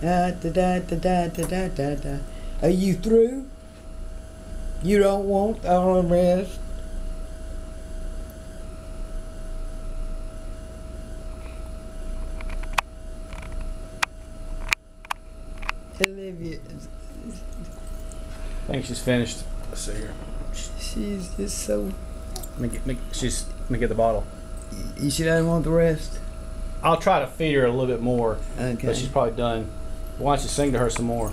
Da, da, da, da, da, da, da, da. Are you through? You don't want all the rest? Olivia. I think she's finished. Let's see here. She's just so. Let me get, me, she's, let me get the bottle. You, She doesn't want the rest? I'll try to feed her a little bit more. Okay. But she's probably done. Why don't you sing to her some more?